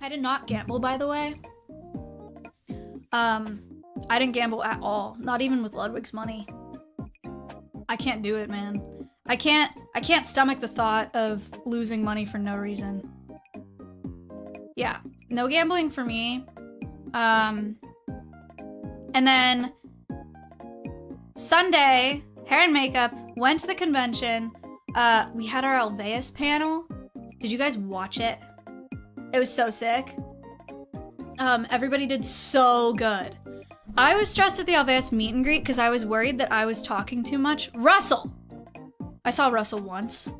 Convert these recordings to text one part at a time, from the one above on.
I did not gamble, by the way. Um, I didn't gamble at all. Not even with Ludwig's money. I can't do it, man. I can't. I can't stomach the thought of losing money for no reason. Yeah, no gambling for me. Um, and then Sunday, hair and makeup. Went to the convention. Uh, we had our Alveus panel. Did you guys watch it? It was so sick. Um, everybody did so good. I was stressed at the Alveus meet and greet because I was worried that I was talking too much. Russell! I saw Russell once.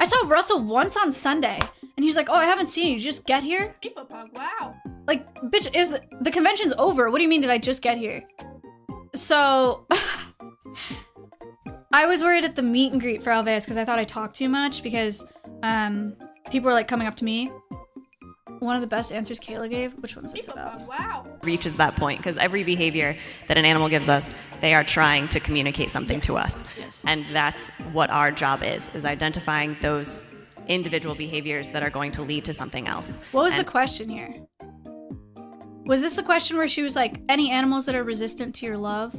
I saw Russell once on Sunday, and he's like, "Oh, I haven't seen you. Did you just get here." Wow. Like, bitch, is the convention's over? What do you mean? Did I just get here? So, I was worried at the meet and greet for Alveus because I thought I talked too much because um, people were like coming up to me. One of the best answers Kayla gave. Which one is this about? Wow. reaches that point because every behavior that an animal gives us they are trying to communicate something to us and that's what our job is is identifying those individual behaviors that are going to lead to something else What was And the question here? Was this the question where she was like, any animals that are resistant to your love?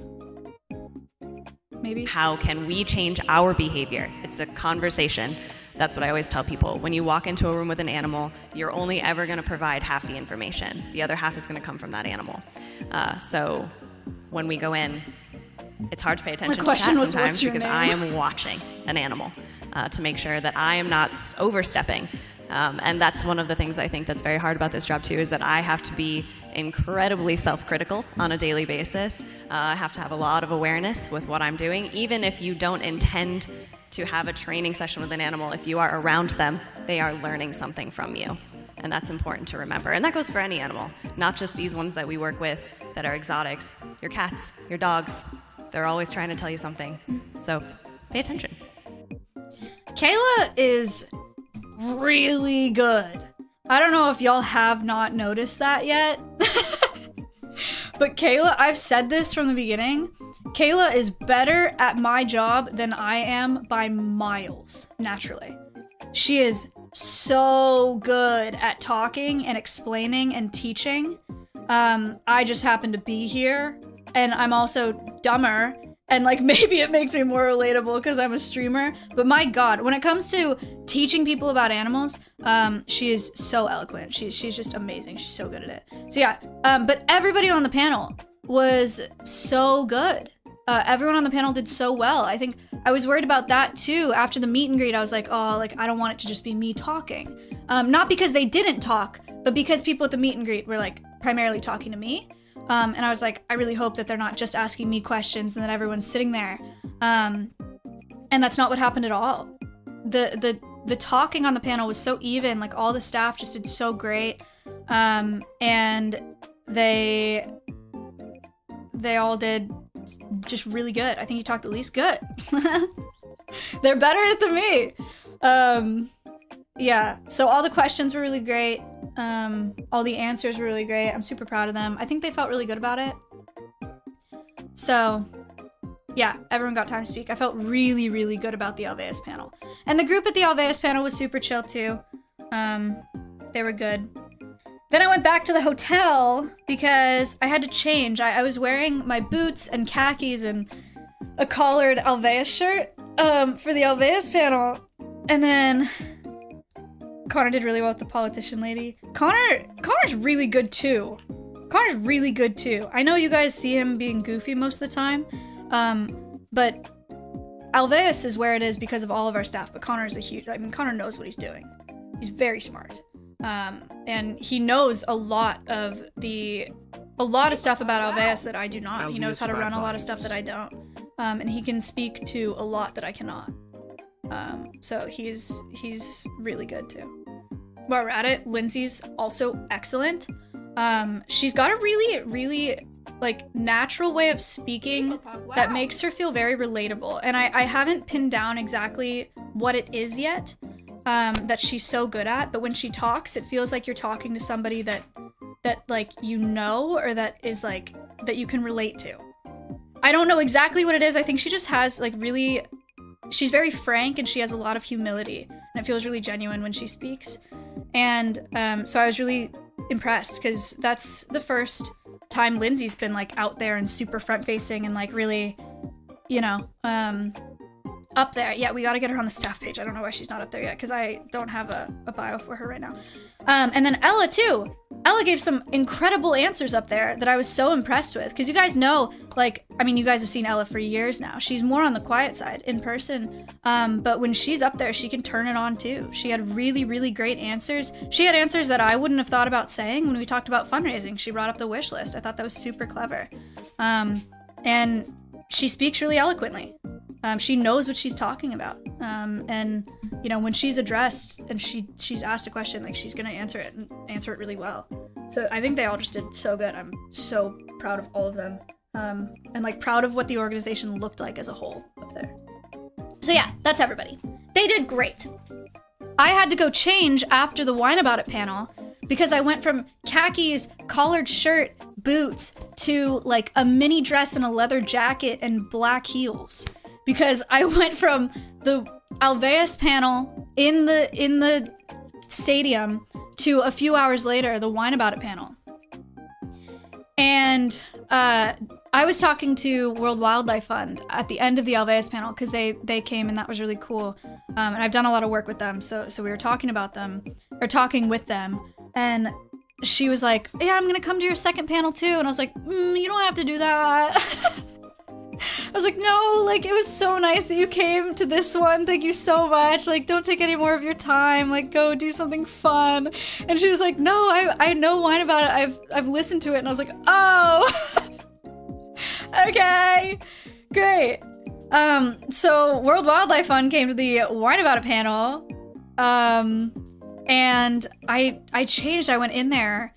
Maybe. how can we change our behavior it's a conversation that's what i always tell people when you walk into a room with an animal you're only ever going to provide half the information the other half is going to come from that animal uh, so when we go in it's hard to pay attention to question that sometimes "What's because name?" I am watching an animal uh, to make sure that I am not overstepping. Um, and that's one of the things I think that's very hard about this job too is that I have to be incredibly self-critical on a daily basis. Uh, I have to have a lot of awareness with what I'm doing, even if you don't intend to have a training session with an animal. If you are around them, they are learning something from you. And that's important to remember. And that goes for any animal, not just these ones that we work with that are exotics. Your cats, your dogs, they're always trying to tell you something. So pay attention. Kayla is really good. I don't know if y'all have not noticed that yet. but Kayla, I've said this from the beginning. Kayla is better at my job than I am by miles, naturally. She is so good at talking and explaining and teaching. Um, I just happen to be here, and I'm also dumber. And like maybe it makes me more relatable because I'm a streamer. But my God, when it comes to teaching people about animals, um, she is so eloquent. She's she's just amazing. She's so good at it. So yeah. Um, but everybody on the panel was so good. Uh, everyone on the panel did so well. I think I was worried about that too. After the meet and greet, I was like, oh, like I don't want it to just be me talking. Um, not because they didn't talk, but because people at the meet and greet were like primarily talking to me. Um, and I was like, I really hope that they're not just asking me questions and that everyone's sitting there. Um, and that's not what happened at all. The the the talking on the panel was so even. Like all the staff just did so great, um, and they they all did just really good. I think you talked the least good. They're better at it than me. Um, yeah. So all the questions were really great. Um, all the answers were really great. I'm super proud of them. I think they felt really good about it. So, yeah, everyone got time to speak. I felt really, really good about the Alveus panel. And the group at the Alveus panel was super chill too. Um, they were good. Then I went back to the hotel because I had to change. I, I was wearing my boots and khakis and a collared Alveus shirt um, for the Alveus panel. And then Connor did really well with the politician lady. Connor Connor's really good too. Connor's really good too. I know you guys see him being goofy most of the time, um, but Alveus is where it is because of all of our staff. But Connor's a huge. I mean, Connor knows what he's doing. He's very smart, um, and he knows a lot of the a lot of stuff about Alveus that I do not. He knows how to run a lot of stuff that I don't, um, and he can speak to a lot that I cannot. Um, so he's he's really good too. While we're at it, Lindsay's also excellent. Um, she's got a really, really like natural way of speaking that makes her feel very relatable. And I, I haven't pinned down exactly what it is yet um, that she's so good at. But when she talks, it feels like you're talking to somebody that that like you know or that is like that you can relate to. I don't know exactly what it is. I think she just has like really she's very frank and she has a lot of humility and it feels really genuine when she speaks and um, so I was really impressed because that's the first time Lindsay's been like out there and super front facing and like really, you know, um, up there. Yeah, we got to get her on the staff page. I don't know why she's not up there yet because I don't have a, a bio for her right now. Um, and then Ella too. Ella gave some incredible answers up there that I was so impressed with because you guys know, like, I mean, you guys have seen Ella for years now. She's more on the quiet side in person, um, but when she's up there, she can turn it on too. She had really, really great answers. She had answers that I wouldn't have thought about saying when we talked about fundraising. She brought up the wish list. I thought that was super clever, um, and she speaks really eloquently. Um, she knows what she's talking about, um, and you know when she's addressed and she she's asked a question, like she's gonna answer it and answer it really well. So I think they all just did so good. I'm so proud of all of them, um, and like proud of what the organization looked like as a whole up there. So yeah, that's everybody. They did great. I had to go change after the Wine About It panel because I went from khakis, collared shirt, boots to like a mini dress and a leather jacket and black heels because I went from the Alveus panel in the in the stadium to a few hours later the Wine About It panel. And uh, I was talking to World Wildlife Fund at the end of the Alveus panel because they they came and that was really cool. Um, and I've done a lot of work with them, so so we were talking about them or talking with them, and she was like, "Yeah, I'm gonna come to your second panel too," and I was like, mm, "You don't have to do that." I was like, no, like it was so nice that you came to this one. Thank you so much. Like, don't take any more of your time. Like, go do something fun. And she was like, no, I I know wine about it. I've I've listened to it. And I was like, oh, okay, great. Um, so World Wildlife Fund came to the wine about it panel. Um, and I I changed. I went in there.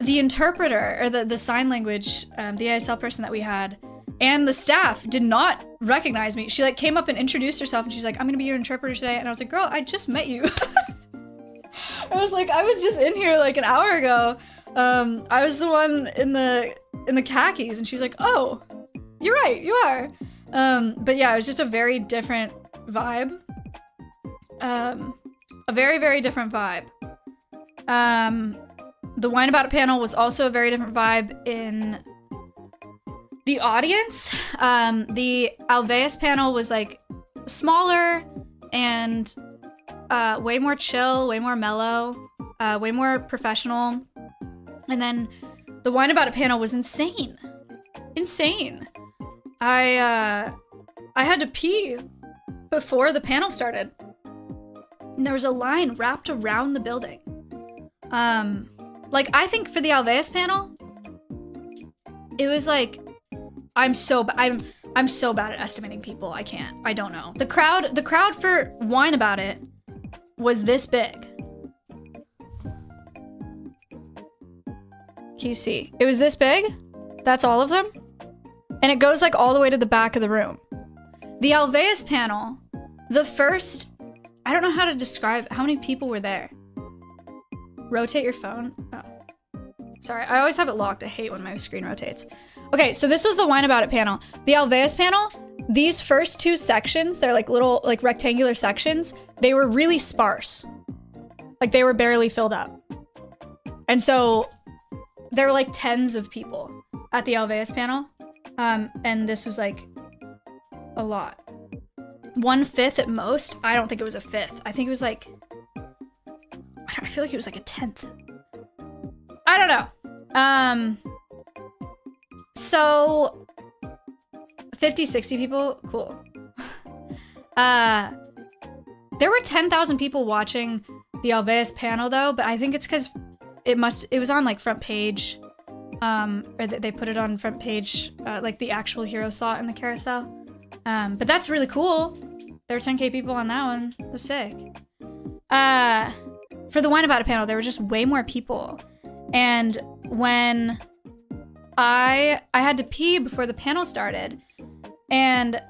The interpreter or the the sign language, um, the ASL person that we had and the staff did not recognize me. She like came up and introduced herself and she's like, I'm gonna be your interpreter today. And I was like, girl, I just met you. I was like, I was just in here like an hour ago. Um, I was the one in the in the khakis, and she was like, Oh, you're right, you are. Um, but yeah, it was just a very different vibe. Um, a very, very different vibe. Um, the Wine About It panel was also a very different vibe in the audience, um, the Alveus panel was like smaller and uh, way more chill, way more mellow, uh, way more professional. And then the Wine About It panel was insane. Insane. I uh, I had to pee before the panel started. And there was a line wrapped around the building. Um, like I think for the Alveus panel, it was like I'm so I'm I'm so bad at estimating people. I can't. I don't know. The crowd the crowd for wine about it was this big. Can you see? It was this big. That's all of them. And it goes like all the way to the back of the room. The Alveus panel, the first I don't know how to describe how many people were there. Rotate your phone. Oh. Sorry, I always have it locked. I hate when my screen rotates. Okay, so this was the Wine About It panel. The Alveus panel, these first two sections, they're like little, like rectangular sections, they were really sparse. Like they were barely filled up. And so there were like tens of people at the Alveus panel. Um, and this was like a lot. One fifth at most. I don't think it was a fifth. I think it was like, I I feel like it was like a tenth. I don't know. Um, so 50, 60 people, cool. uh there were 10,000 people watching the Alveus panel though, but I think it's cuz it must it was on like front page um or they put it on front page uh, like the actual hero saw it in the carousel. Um but that's really cool. There were 10k people on that one. It was sick. Uh for the wine about it panel, there were just way more people. And when I I had to pee before the panel started. And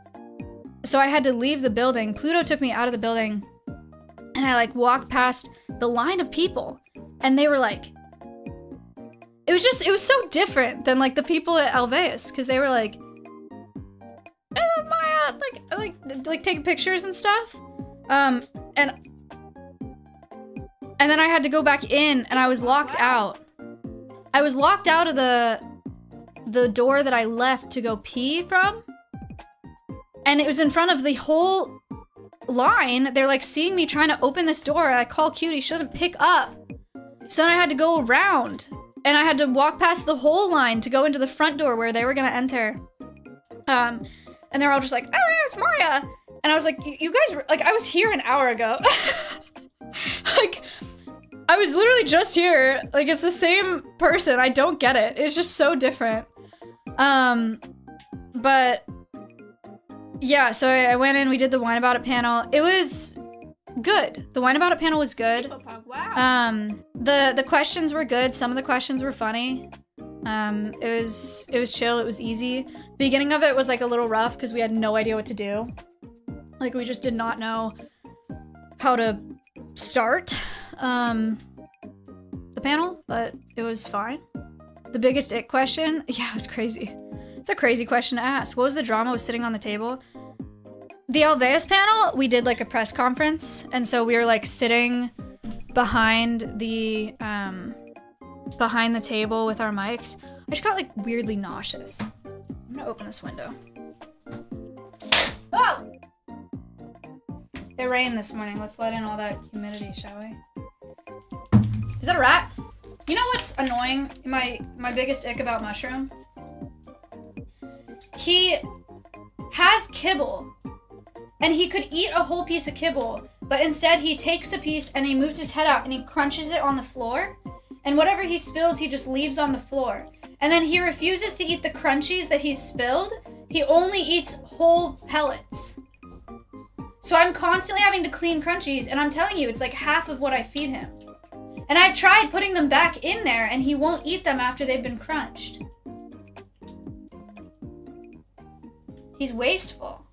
so I had to leave the building. Pluto took me out of the building and I like walked past the line of people and they were like it was just it was so different than like the people at Alveus because they were like eh, Maya like like like taking pictures and stuff. Um and and then I had to go back in and I was locked out. I was locked out of the the door that I left to go pee from. And it was in front of the whole line. They're like seeing me trying to open this door. I call QT, she doesn't pick up. So then I had to go around and I had to walk past the whole line to go into the front door where they were gonna enter. Um, and they're all just like, "Oh, it's Maya," and I was like, "You guys, like, I was here an hour ago. like, I was literally just here. Like, it's the same person. I don't get it. It's just so different." Um, but yeah, so I, I went in. We did the wine about it panel. It was good. The wine about it panel was good. Wow. Um, the the questions were good. Some of the questions were funny. Um, it was it was chill. It was easy. Beginning of it was like a little rough because we had no idea what to do. Like we just did not know how to start um, the panel, but it was fine. The biggest it question, yeah, it was crazy. It's a crazy question to ask. What was the drama with sitting on the table? The Alveus panel, we did like a press conference, and so we were like sitting behind the um behind the table with our mics. I just got like weirdly nauseous. I'm gonna open this window. Oh! It rained this morning. Let's let in all that humidity, shall we? Is that a rat? You know what's annoying? My my biggest ick about mushroom? He has kibble. And he could eat a whole piece of kibble, but instead he takes a piece and he moves his head out and he crunches it on the floor. And whatever he spills, he just leaves on the floor. And then he refuses to eat the crunchies that he spilled. He only eats whole pellets. So I'm constantly having to clean crunchies, and I'm telling you, it's like half of what I feed him. And I've tried putting them back in there, and he won't eat them after they've been crunched. He's wasteful.